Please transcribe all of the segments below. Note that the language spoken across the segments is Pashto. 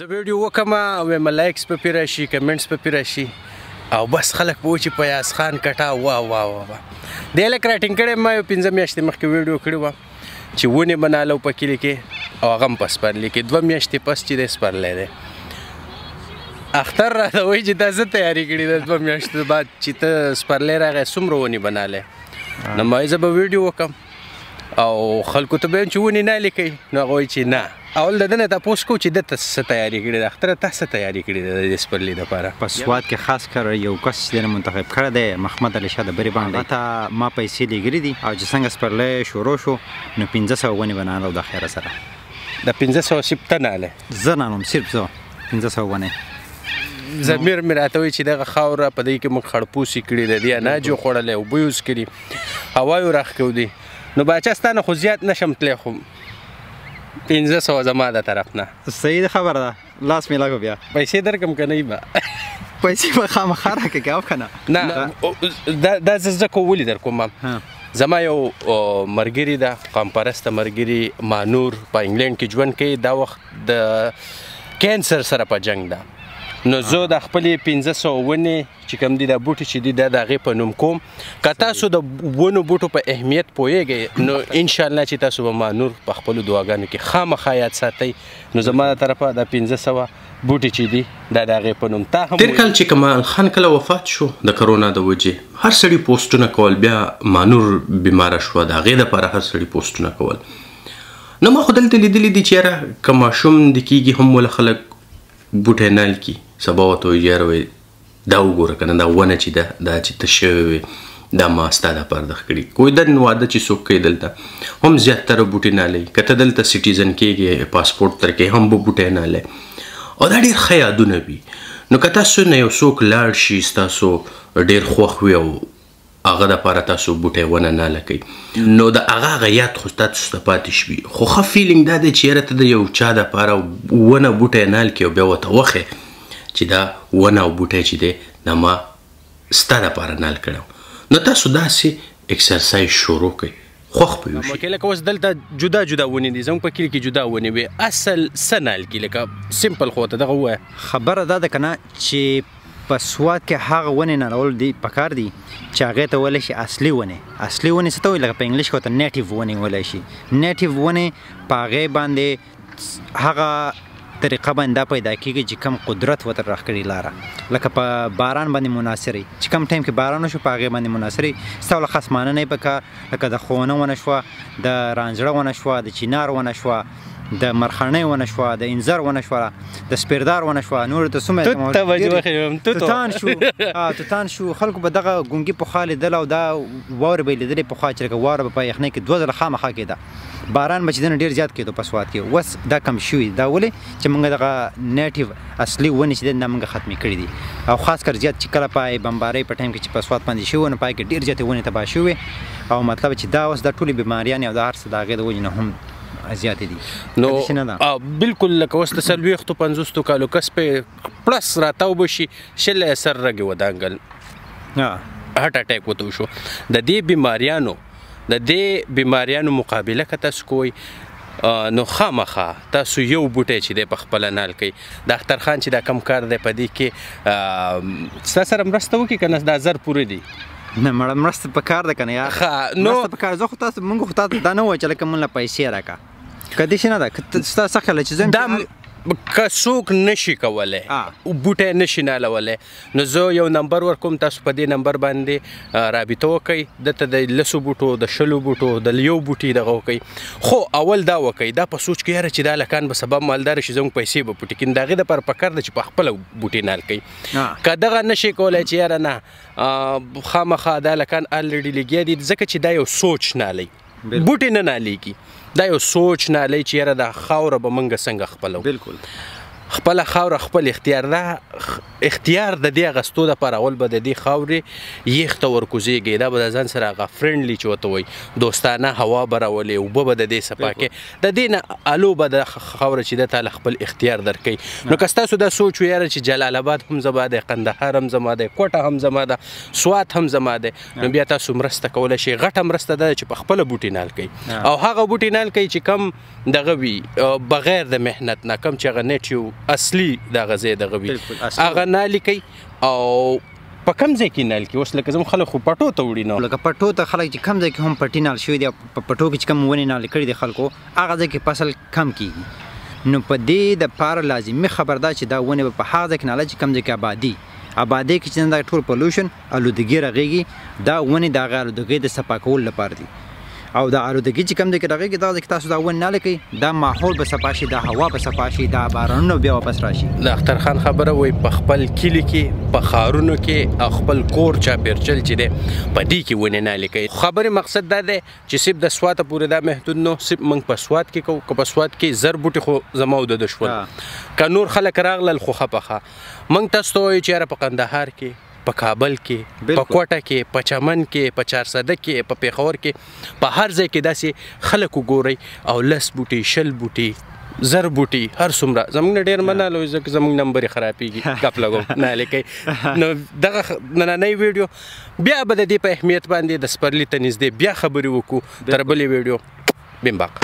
زه ویډیو وکم ویم لایکس په پی راشي کمنټس په پی راشي او بس خلک په وچی پیاز خان کټا وا وا وا وا د لک راټینګ کړي ما یو 15 میاشتې مخکې ویډیو کړی و چې ونه بنالو په کلی کې او غم پس پر لیکي دوه میاشتې پس چې د سپر لري اختر را ته وای چې دا زه تیاری کړی د دوه میاشتې بعد چې ته سپرلې راغې سمرونی بناله نو ما یې زه به ویډیو وکم او خلکو ته به چې ونی نه لیکي نو هغه وایي چې نه اول د دنه تاسو کو چې د تاسو تیاری کړی د اختر تاسو تیاری کړی د سپرلی د پاره په سواد کې خاص کر یو کس د منتخب کړی دی محمد علي شاه د بری باندې ته ما پیسې لګري دي او چې څنګه سپرلی شروع شو نو 1500 ونی بنانه د خیره سره د 1500 سپته نه له زنه نوم صرف زه 1500 ونی زمیر مې راته وایي چې دغه خاوره په دې کې موږ خړپوسي کړي د دې اناجو خوړلی او بویوز کړي هوايو راښکودي نو باچا ستا نه خو زیات نشم تلی خو پنځه سوه زما د طرف نه صحیح خبره ده لاس مې لګو بیا پیسې درکم که نه به پیسې به خامخا راکړې که او که نه نه دا زه زده کوم ولې در کوم زما یو مرګري ده قامپرسته مرګري مانور په انګلند کې ژوند کوي دا وخت د کینسر سره په جنگ ده نو زه د خپلې پنځه سوه ونې چې کوم دي دا بوټي چې دي دا د هغې په نوم کوم که تاسو د ونو بوټو په اهمیت پوهیږئ نو انشاءالله چې تاسو به ما نور په خپلو دعاګانو کې خامخا یاد ساتئ نو زما د طرفه دا پنځه سوه بوټي چې دي دا د هغې په نوم تا هم تېر کال چې کمال خان کله وفات شو د کرونا د وجې هر سړي پوسټونه کول بیا مانور بیماره شوه د هغې دپاره هر سړي پوسټونه کول نو ما خو دلته لیدلي دي چې یاره که ماشوم د کېږي هم وله خلک بوټی نه الکي سبا ورته وایي یاره وایي دا وګوره کنه دا ونه چې دا دا چې ته شوی وي دا ما ستا د پردخ کړي کوی د واده چې څوک کوي دلته هم زیات تر بوټي نه لې کته دلته سټیزن کېږي پاسپورت تر کې هم بو بوټي نه لې او دا ډیر ښه یادونه وي نو کته سو نه یو څوک لاړ شي تاسو ډیر خوښ وي او هغه لپاره تاسو بوټی ونه نه لکئ نو د هغه هغه یاد خو تاسو ته پاتې شوي خو ښه فیلینګ دا دی چې یاره ته د یو چا دپاره ونه بوټی نه لکې او بیا ورته وښیې چې دا ونه او بوټی چې دی دا ما ستا دپاره نل کړی نو تاسو داسې اکسرسایز شروع کړئ خوښ به یو شي مکه لکه اوس دلته جدا جدا ونې دي زموږ په کلي کې جدا ونې وي اصل څه نال کې لکه سمپل خو ته دغه ووایه خبره دا ده که نه چې په سوات کې هغه ونې نالول دي پکار دي چې هغې ته ویلی شي اصلي ونې اصلي ونې څه ته وایي لکه په انګلیش کې ورته نیټیو ونې ویلی شي نیټیو ونې په هغې باندې هغه طریقه باندې دا پیدا کیږي چې کم قدرت وتر راخکړي لاره لکه په باران باندې مناصري چې کم ټایم کې باران شو په هغه باندې مناصري ستول خاص معنی نه پکا لکه د خونه ونه شو د رانځړه ونه شو د چینار ونه شو د مرخانه ونه شو د انځر ونه شو د سپیردار ونه شو نور ته سمه ته توجه خیم ته تان شو ته تان شو خلکو به دغه ګونګي په خاله دل او دا وور به لیدل په خاطر کې وور په یخنه کې دوه ځله خامخا کېده باران به چې دنه ډیر زیات کېدو په سواد کې وس دا کم شوی دا ولې چې موږ دغه نیټیو اصلي ونې چې دا موږ ختمې کړې دي او خاص کر زیات چې کله پای بمبارۍ په ټایم کې چې په سواد باندې شوی نو پای کې ډیر زیات ونې تباه شوې او مطلب چې دا اوس د ټولې بیماریانې او د هر څه د هغې د وجې نه هم زیات دي نو بالکل لکه وسته سلويختو 500 کالو کس په پلس راتاو بشي شل سر رګي ودانګل ها هارت اٹیک وته شو د دې بيماريانو د دې بیماریانو مقابله که تاسو کوئ نو خامخا تاسو یو بوټی چې دی په خپل نال کوي د اختر خان چې دا کم کار دی په دې کې تاسو سره مرسته وکړي کنه دا زر پوره دي نه مړه مرسته په کار ده کنه یا نو مرسته په کار زه خو تاسو مونږ خو تاسو دا نه و چې لکه مونږ له پیسې راکا کدی شي نه ده تاسو څخه چې زم که څوک نشي کولای او بوټه نشي نالولای نو زه یو نمبر ورکوم تاسو په دې نمبر باندې رابطه وکړئ دته د لسو بوټو د شلو بوټو د یو بوټي دغه وکړئ خو اول دا وکړئ دا په سوچ کې یاره چې دا لکان به سبب مالدار شي زموږ پیسې به پټې کړي دغه د پر پکر د چې په خپل بوټي نال کوي که دغه نشي کولای چې یاره نه خامخا دا لکان الریډي لګیا دي ځکه چې دا یو سوچ نه لګي بوټي نه نالیږي دا یو سوچ نه لې چې یاره دا خاور به منګه څنګه خپلو بالکل خپل خاور خپل اختیار ده اختیار د دې غستو د پر اول به د دې خاورې یخ ته ورکوزیږي دا به ځان سره غا فرندلی چوته وي دوستانه هوا برولې او به د دې سپاکه د دې نه الو به د خاور چې د تعالی خپل اختیار درکې نو کستا سو دا سوچ ویاره چې جلال آباد هم زما ده قندهار هم زما ده کوټه هم زما ده سوات هم زما ده نو بیا تاسو مرسته کولای شئ غټه مرسته ده چې په خپل بوټي نال کوي او هغه بوټي نال کوي چې کم دغه وی بغیر د مهنت نه کم چې هغه نیټیو اصلي دغه زی دغه وی هغه نال کوي او په کم ځای کې نل کې اوس لکه زموږ خلک خو پټو ته وړي نو لکه پټو ته خلک چې کم ځای کې هم پټي نل شوي دي په پټو کې چې کم ونې نل کړي دي خلکو هغه ځای کې فصل کم کیږي نو په دې د پاره لازمي خبر ده چې دا ونې په هغه ځای کې نل چې کم ځای کې آبادي آبادي کې چې دا ټول پولوشن الودګي رغېږي دا ونې د هغه الودګۍ د صفا کولو لپاره دي او دا الودګي چې کوم ځای کې رغېږي دغه ځای کې تاسو دا ونې نه لکئ دا ماحول به صفا شي دا هوا به صفا شي دا بارانونه بیا واپس راشي د اختر خان خبره وایي په خپل کلي کې په ښارونو کې او خپل کور چاپېرچل چې دی په دې کې ونې نه لکئ خبرې مقصد دا دی چې صرف د سوات پورې دا محدود نو صرف موږ په سوات کې کوو که په سوات کې زر بوټي خو زما د شول که نور خلک راغلل خو خپخه موږ تاسو ته وایو چې یاره په قندهار کې په کابل کې په کوټه کې په چمن کې په چارسده کې په پیښور کې په هر ځای کې داسې خلک وګورئ او لس بوټي شل بوټي زر بوټي هر څومره زمونږ نه ډیر مننه لوی ځکه زمونږ نمبر خرابېږي غپ لګو نه لیکي نو دغه نننۍ ویډیو بیا به د دې په اهمیت باندې د سپرلی ته نږدې بیا خبرې وکړو تر بلې ویډیو بیم باق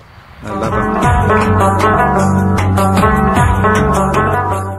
الله